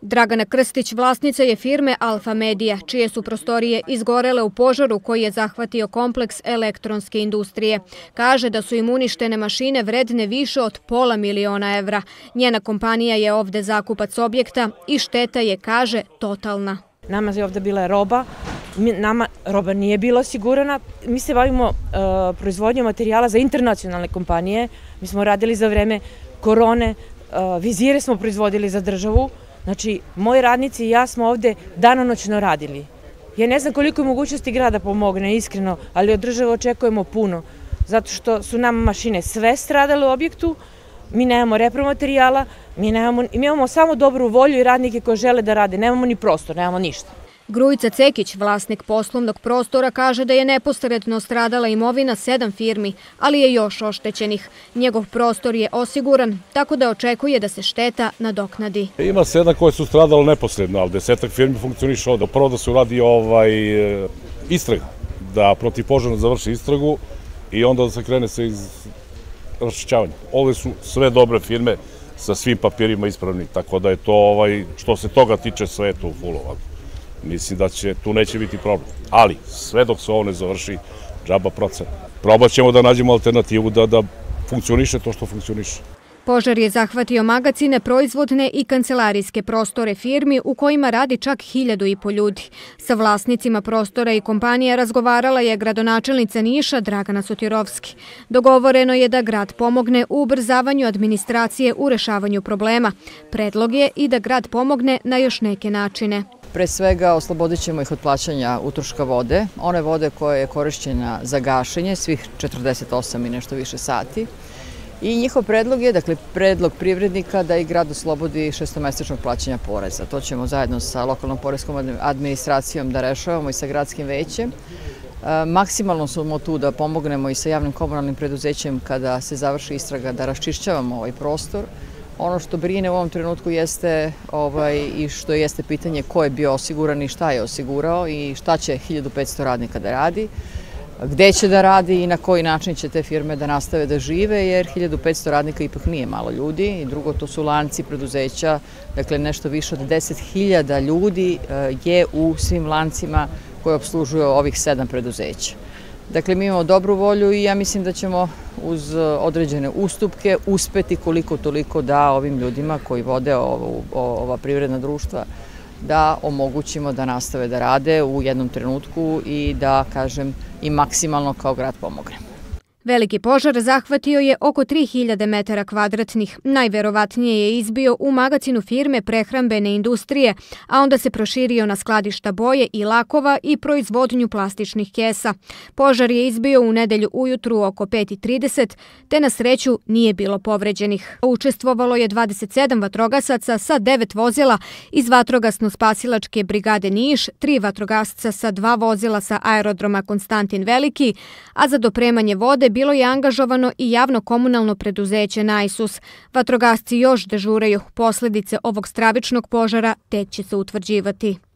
Dragana Krstić vlasnica je firme Alfa Media, čije su prostorije izgorele u požaru koji je zahvatio kompleks elektronske industrije. Kaže da su im uništene mašine vredne više od pola miliona evra. Njena kompanija je ovde zakupac objekta i šteta je, kaže, totalna. Nama je ovde bila roba, nama roba nije bila osigurana. Mi se bavimo uh, proizvodnjom materijala za internacionalne kompanije. Mi smo radili za vreme korone, uh, vizire smo proizvodili za državu, Znači, moji radnici i ja smo ovde danonoćno radili. Ja ne znam koliko je mogućnosti grada pomogne, iskreno, ali od države očekujemo puno. Zato što su nam mašine sve stradale u objektu, mi nemamo repromaterijala, mi, nemamo, mi imamo samo dobru volju i radnike koje žele da rade, nemamo ni prostor, nemamo ništa. Grujica Cekić, vlasnik poslovnog prostora, kaže da je neposredno stradala imovina sedam firmi, ali je još oštećenih. Njegov prostor je osiguran, tako da očekuje da se šteta nadoknadi. Ima sedam koje su stradalo neposredno, ali desetak firmi funkcioniše ovde. Prvo da se uradi ovaj, e, istraga, da protivpožarno završi istragu i onda da se krene se iz raščićavanja. Ove su sve dobre firme sa svim papirima ispravni, tako da je to, ovaj, što se toga tiče, sve to u fullu mislim da će, tu neće biti problem. Ali, sve dok se ovo ne završi, džaba procena. Probat ćemo da nađemo alternativu da, da funkcioniše to što funkcioniše. Požar je zahvatio magacine, proizvodne i kancelarijske prostore firmi u kojima radi čak hiljadu i po ljudi. Sa vlasnicima prostora i kompanija razgovarala je gradonačelnica Niša Dragana Sotirovski. Dogovoreno je da grad pomogne u ubrzavanju administracije u rešavanju problema. Predlog je i da grad pomogne na još neke načine. Pre svega oslobodit ćemo ih od plaćanja utroška vode, one vode koje je korišćena za gašenje svih 48 i nešto više sati. I njihov predlog je, dakle, predlog privrednika da i grad oslobodi šestomesečnog plaćanja poreza. To ćemo zajedno sa lokalnom porezkom administracijom da rešavamo i sa gradskim većem. E, maksimalno smo tu da pomognemo i sa javnim komunalnim preduzećem kada se završi istraga da raščišćavamo ovaj prostor. Ono što brine u ovom trenutku jeste ovaj, i što jeste pitanje ko je bio osiguran i šta je osigurao i šta će 1500 radnika da radi, gde će da radi i na koji način će te firme da nastave da žive, jer 1500 radnika ipak nije malo ljudi i drugo to su lanci preduzeća, dakle nešto više od 10.000 ljudi eh, je u svim lancima koje obslužuju ovih sedam preduzeća. Dakle, mi imamo dobru volju i ja mislim da ćemo uz e, određene ustupke uspeti koliko toliko da ovim ljudima koji vode ovo, ova privredna društva da omogućimo da nastave da rade u jednom trenutku i da, kažem, i maksimalno kao grad pomognemo. Veliki požar zahvatio je oko 3000 metara kvadratnih. Najverovatnije je izbio u magacinu firme prehrambene industrije, a onda se proširio na skladišta boje i lakova i proizvodnju plastičnih kesa. Požar je izbio u nedelju ujutru oko 5.30, te na sreću nije bilo povređenih. Učestvovalo je 27 vatrogasaca sa 9 vozila iz vatrogasno-spasilačke brigade Niš, tri vatrogasca sa dva vozila sa aerodroma Konstantin Veliki, a za dopremanje vode bilo je angažovano i javno komunalno preduzeće Najsus. Vatrogasci još dežuraju. Posledice ovog stravičnog požara tek će se utvrđivati.